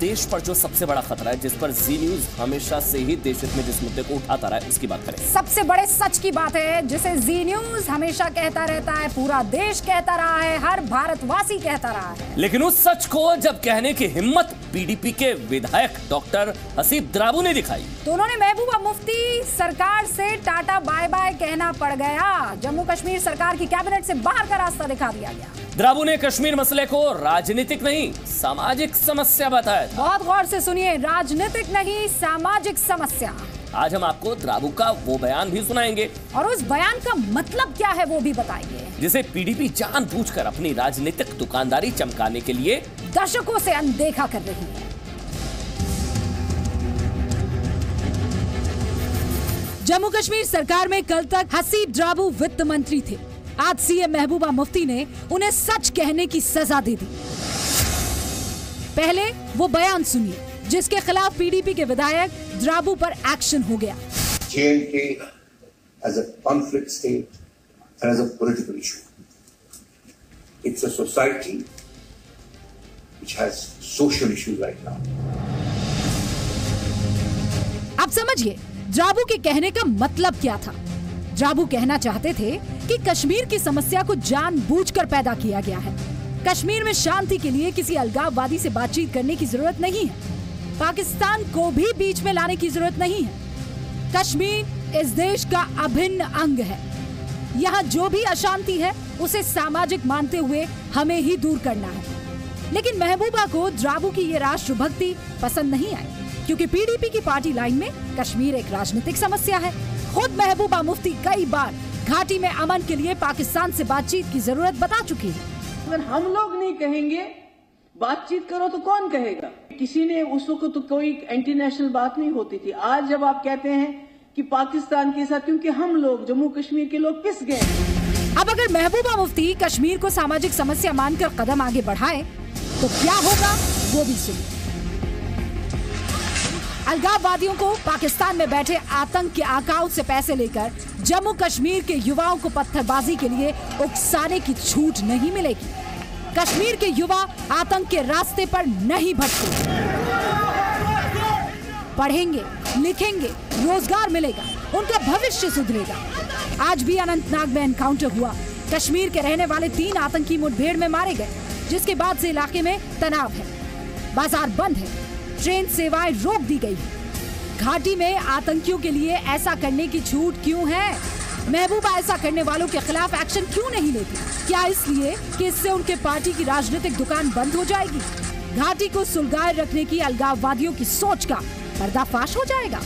देश पर जो सबसे बड़ा खतरा है जिस पर जी न्यूज़ हमेशा से ही देश हित में जिस मुद्दे को उठाता रहा है उसकी बात करें। सबसे बड़े सच की बात है जिसे जी न्यूज़ हमेशा कहता रहता है पूरा देश कहता रहा है हर भारतवासी कहता रहा है। लेकिन उस सच को जब कहने की हिम्मत पीडीपी के विधायक डॉक्टर हसीब द्राबू ने दिखाई। तो उन्होंने महबूबा मुफ्ती सरकार से टाटा बाय बाय कहना पड़ गया। जम्मू कश्मीर सरकार की कैबिनेट से बाहर का रास्ता दिखा दिया गया। द्राबू ने कश्मीर मसले को राजनीतिक नहीं सामाजिक समस्या बताया बहुत गौर से सुनिए राजनीतिक नहीं सामाजिक समस्या। आज हम आपको द्राबू का वो बयान भी सुनाएँगे। और उस बयान का मतलब क्या है वो भी बताएँगे। जिसे पीडीपी जानबूझकर अपनी राजनीतिक दुकानदारी चमकाने के लिए दशकों से अनदेखा कर रही है। जम्मू कश्मीर सरकार में कल तक हसीब ड्राबू वित्त मंत्री थे। आज सीएम महबूबा मुफ्ती ने उन्हें सच कहने की सजा दे दी। पहले वो बयान सुनिए, जिसके खिलाफ पीडीपी के विधायक द्राबू पर एक्शन हो गया। As which has social issues right now. अब समझिए द्राबू के कहने का मतलब क्या था? द्राबू कहना चाहते थे कि कश्मीर की समस्या को जानबूझकर पैदा किया गया है। कश्मीर में शांति के लिए किसी अलगाववादी से बातचीत करने की ज़रूरत नहीं है। पाकिस्तान को भी बीच में लाने की ज़रूरत नहीं है। कश्मीर इस देश का अभिन्न अंग है। यहाँ जो भी अशांति है, उसे सामाजिक मानते हुए हमें ही दूर करना है। लेकिन महबूबा को द्राबू की ये राष्ट्रभक्ति पसंद नहीं आई क्योंकि पीडीपी की पार्टी लाइन में कश्मीर एक राजनीतिक समस्या है। खुद महबूबा मुफ्ती कई बार घाटी में अमन के लिए पाकिस्तान से बातचीत की ज़रूरत बता चुकी है। अगर हम लोग नहीं कहेंगे बातचीत करो तो कौन कहेगा? किसी ने उस वक्त तो कोई एंटी नेशनल बात नहीं होती थी। आज जब आप कहते हैं कि पाकिस्तान के साथ क्योंकि हम लोग जम्मू कश्मीर के लोग पिस गए अब अगर महबूबा मुफ्ती कश्मीर को सामाजिक समस्या मानकर कदम आगे बढ़ाए तो क्या होगा, वो भी सुनिए अलगाववादियों को पाकिस्तान में बैठे आतंक के आकाओं से पैसे लेकर जम्मू कश्मीर के युवाओं को पत्थरबाजी के लिए उकसाने की छूट नहीं मिलेगी। कश्मीर के युवा आतंक के रास्ते पर नहीं भटके। पढ़ेंगे, लिखेंगे, रोज़गार मिलेगा, उनका भविष्य सुधरेगा। आज भी अनंतनाग में एनकाउंटर हुआ। कश्मीर के रहने वाले तीन आतंकी मुठभेड़ में मारे गए। जिसके बाद से इलाके में तनाव है। बाज़ार बंद है। ट्रेन सेवाएँ रोक दी गई है। घाटी में आतंकियों के लिए ऐसा करने की छूट क्यों है? महबूबा ऐसा करने वालों के खिलाफ एक्शन क्यों नहीं लेती? क्या इसलिए कि इससे उनके पार्टी की राजनीतिक दुकान बंद हो जाएगी? घाटी को सुलगाए रखने की अलगाववादियों की सोच का पर्दाफाश हो जाएगा।